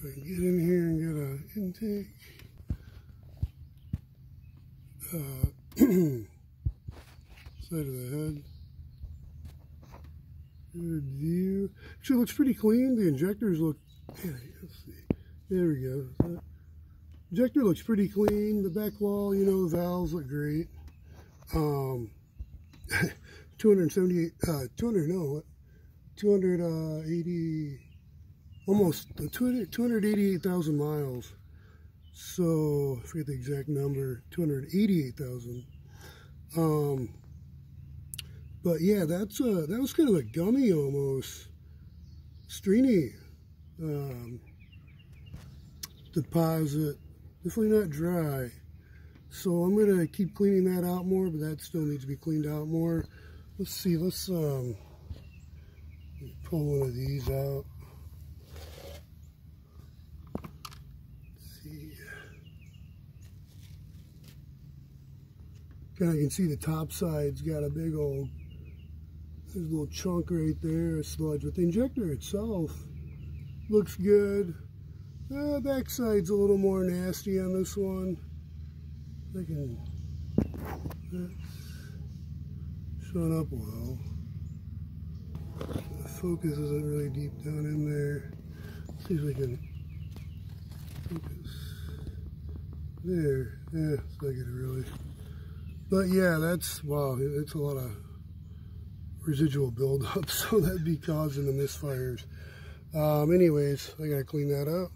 So I can get in here and get an intake. Uh, side of the head. Good view. Actually, looks pretty clean. The injectors look. Yeah, let's see. There we go. Injector looks pretty clean. The back wall, you know, the valves look great. Um, 278, uh, 200, no, 280, almost 288,000 miles. So, I forget the exact number, 288,000. Um, but yeah, that's a, that was kind of a gummy almost. stringy um, deposit. Definitely not dry. So I'm going to keep cleaning that out more, but that still needs to be cleaned out more. Let's see, let's um, pull one of these out. Kind of can see the top side's got a big old, there's a little chunk right there, a sludge. But the injector itself looks good. Uh, backside's a little more nasty on this one. I can, that's showing up well. The focus isn't really deep down in there. Let's see if we can focus. There, yeah, it's not gonna really. But yeah, that's, wow, it's a lot of residual buildup, so that'd be causing the misfires. Um, anyways, I gotta clean that up.